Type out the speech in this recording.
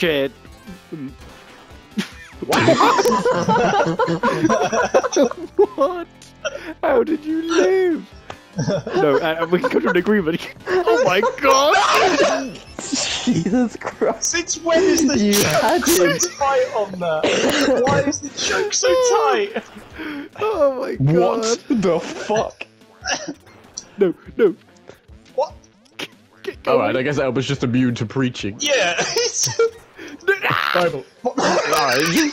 shit. what? How did you live? No, uh, we can come to an agreement. Oh my god! Jesus Christ. Since when is the You joke had so tight on that? Why is the joke so tight? Oh my god! What the fuck? No, no. What? Alright, I guess Elba's just immune to preaching. Yeah. No! Bible. Alright, you